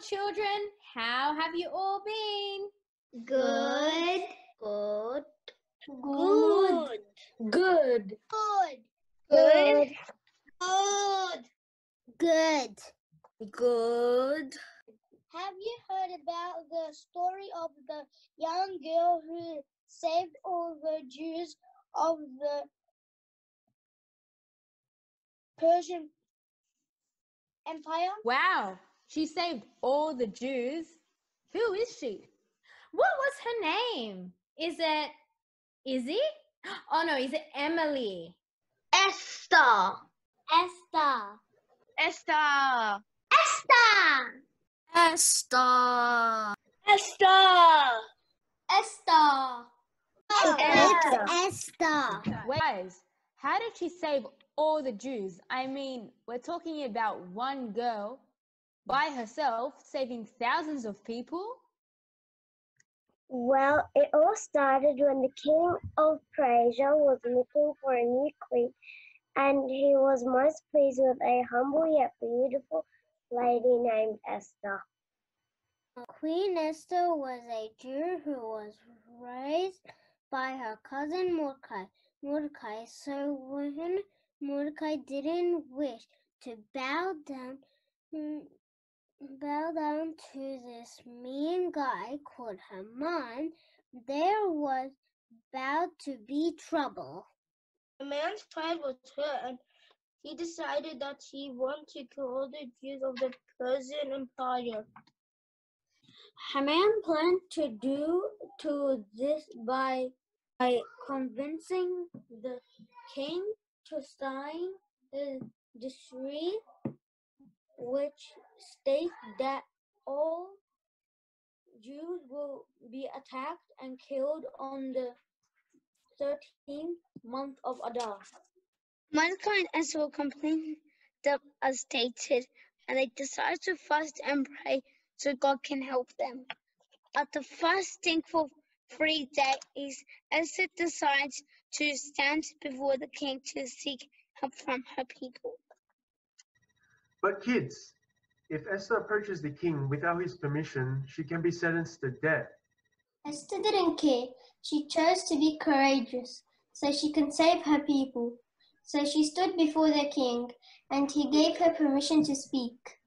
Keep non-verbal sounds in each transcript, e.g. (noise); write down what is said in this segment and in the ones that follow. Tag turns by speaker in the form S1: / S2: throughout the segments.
S1: school, children. How have you all been?
S2: Good.
S3: Good.
S2: Good.
S3: Good.
S2: Good.
S3: Good.
S2: Good.
S3: Good. Good.
S2: Have you heard about the story of the young girl who saved all the Jews of the Persian Empire?
S1: Wow, she saved all the Jews. Who is she? What was her name? Is it Izzy? Oh no, is it Emily?
S3: Esther.
S2: Esther.
S3: Esther.
S2: Esther.
S3: Esther.
S2: Esther. Esther.
S3: Esther.
S2: Esther.
S1: Wait, guys, how did she save all the Jews? I mean, we're talking about one girl by herself saving thousands of people.
S4: Well, it all started when the king of Persia was looking for a new queen, and he was most pleased with a humble yet beautiful lady named Esther.
S5: Queen Esther was a Jew who was raised by her cousin Mordecai. Mordecai. So when Mordecai didn't wish to bow down, bow down to this mean guy called Haman, there was bound to be trouble.
S2: The man's pride was hurt, and he decided that he wanted to kill all the Jews of the Persian Empire. Haman planned to do to this by by convincing the king to sign the decree which states that all Jews will be attacked and killed on the 13th month of Adar.
S3: Mordecai and Esther were completely stated, and they decided to fast and pray so God can help them. After fasting for three days, Esther decides to stand before the king to seek help from her people.
S6: But kids, if Esther approaches the king without his permission, she can be sentenced to death.
S2: Esther didn't care. She chose to be courageous so she can save her people. So she stood before the king and he gave her permission to speak.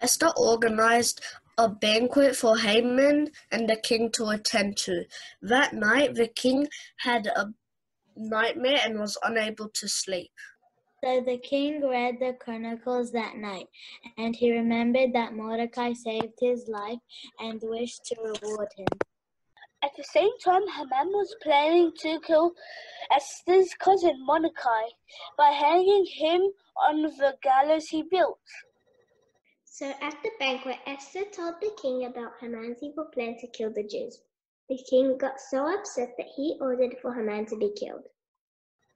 S7: Esther organized a banquet for Haman and the king to attend to. That night, the king had a nightmare and was unable to sleep.
S8: So the king read the chronicles that night, and he remembered that Mordecai saved his life and wished to reward him.
S9: At the same time, Haman was planning to kill Esther's cousin Mordecai by hanging him on the gallows he built.
S4: So at the banquet, Esther told the king about Haman's evil plan to kill the Jews. The king got so upset that he ordered for Haman to be killed.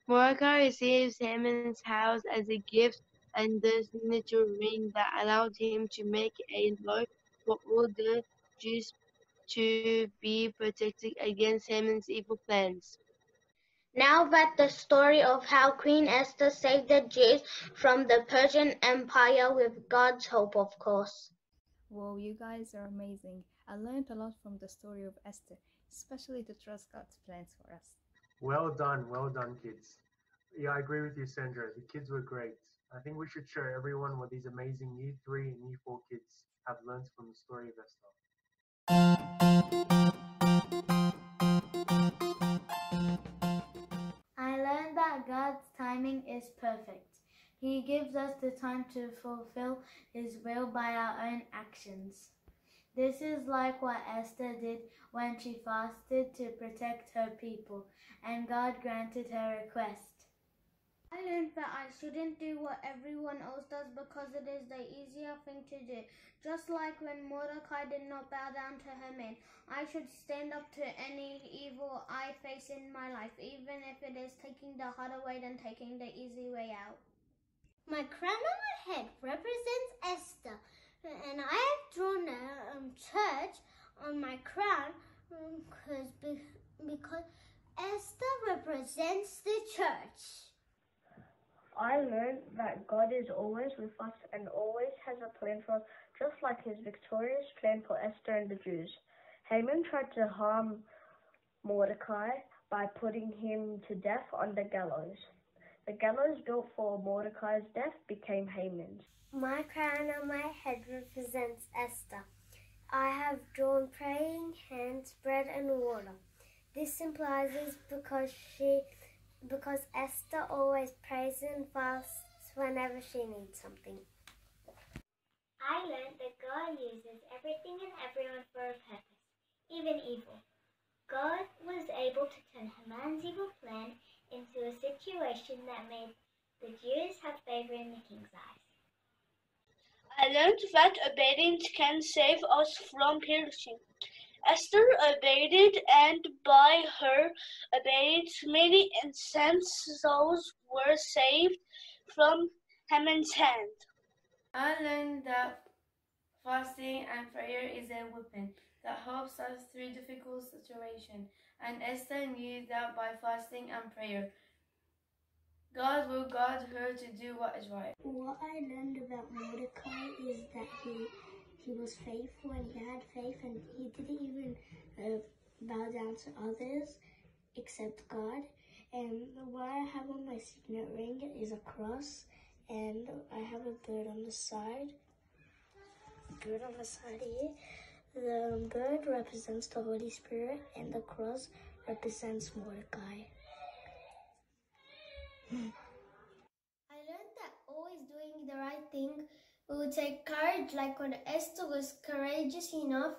S10: Mordecai receives Haman's house as a gift and the signature ring that allowed him to make a law for all the Jews to be protected against Haman's evil plans.
S5: Now that the story of how Queen Esther saved the Jews from the Persian Empire with God's help, of course.
S11: Whoa, you guys are amazing. I learned a lot from the story of Esther, especially to trust God's plans for us.
S6: Well done, well done, kids. Yeah, I agree with you, Sandra. The kids were great. I think we should show everyone what these amazing Year 3 and Year 4 kids have learned from the story of Esther.
S8: I learned that God's timing is perfect. He gives us the time to fulfill His will by our own actions. This is like what Esther did when she fasted to protect her people, and God granted her request. I learned that I shouldn't do what everyone else does because it is the easier thing to do. Just like when Mordecai did not bow down to Haman, I should stand up to any evil I face in my life, even if it is taking the harder way than taking the easy way out.
S5: My crown on my head represents Esther, and I have drawn a um, church on my crown um, cause be- because Esther represents the church.
S4: I learned that God is always with us and always has a plan for us,
S12: just like his victorious plan for Esther and the Jews. Haman tried to harm Mordecai by putting him to death on the gallows. The gallows built for Mordecai's death became Haman's.
S4: My crown on my head represents Esther. I have drawn praying hands, bread and water. This symbolizes because she because Esther always prays and fasts whenever she needs something.
S13: I learned that God uses everything and everyone for a purpose, even evil. God was able to turn Haman's evil plan into a situation that made the Jews have favor in the king's eyes.
S9: I learned that obedience can save us from perishing. Esther obeyed, and by her obedience, many innocent souls were saved from Haman's hand.
S10: I learned that fasting and prayer is a weapon that helps us through difficult situations, and Esther knew that by fasting and prayer, God will guide her to do what is right.
S5: What I learned about Mordecai is that he he was faithful and he had faith and he didn't even uh, bow down to others except God. And what I have on my signet ring is a cross and I have a bird on the side. Bird on the side here. The bird represents the Holy Spirit and the cross represents Mordecai. (laughs)
S8: I learned that always doing the right thing will take courage, like when Esther was courageous enough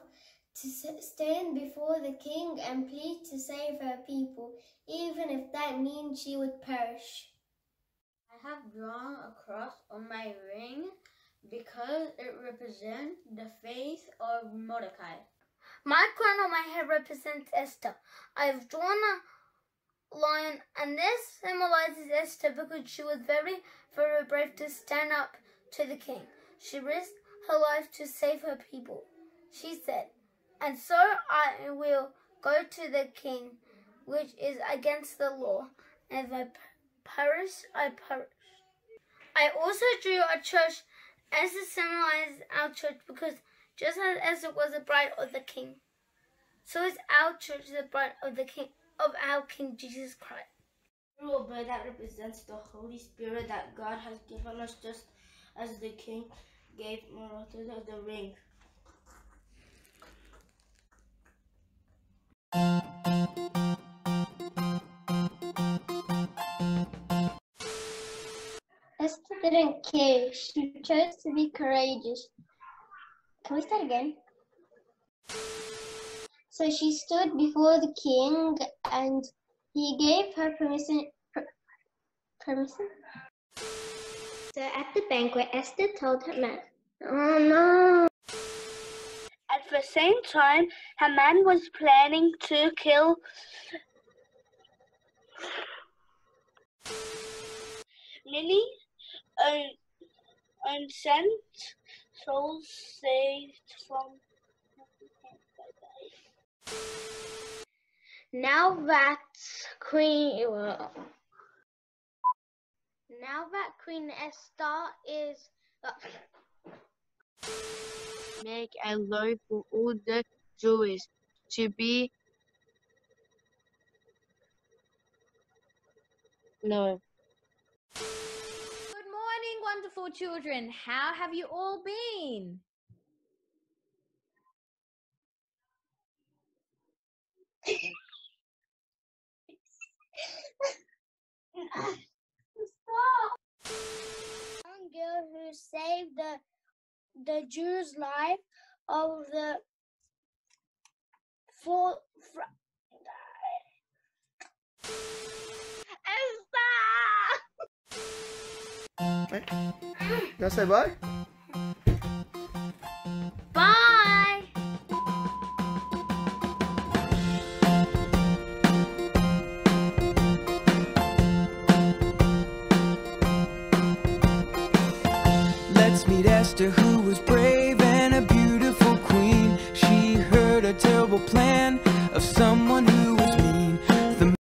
S8: to stand before the king and plead to save her people, even if that means she would perish.
S14: I have drawn a cross on my ring because it represents the faith of Mordecai.
S8: My crown on my head represents Esther. I've drawn a lion, and this symbolizes Esther because she was very, very brave to stand up to the king. She risked her life to save her people. She said, And so I will go to the king, which is against the law, and if I perish, I perish. I also drew a church as to symbolize our church because just as Esther was the bride of the king, so is our church the bride of the king of our King Jesus Christ.
S15: Little bird that represents the Holy Spirit that God has given us just as the king gave Mordecai the ring.
S2: Esther didn't care. She chose to be courageous. Can we start again? So she stood before the king and he gave her permission. Per, permission?
S4: So at the banquet, Esther told Haman, Oh no!
S9: At the same time, Haman was planning to kill many un- unsent souls saved from
S5: Now that Queen now that Queen Esther is uh,
S10: Make a law for all the Jews to be no.
S1: Wonderful children. How have you all been? (laughs)
S5: young girl who saved the the Jews' life of the four. (laughs) Fr-
S16: You gonna say bye?
S8: Bye!
S17: Let's meet Esther, who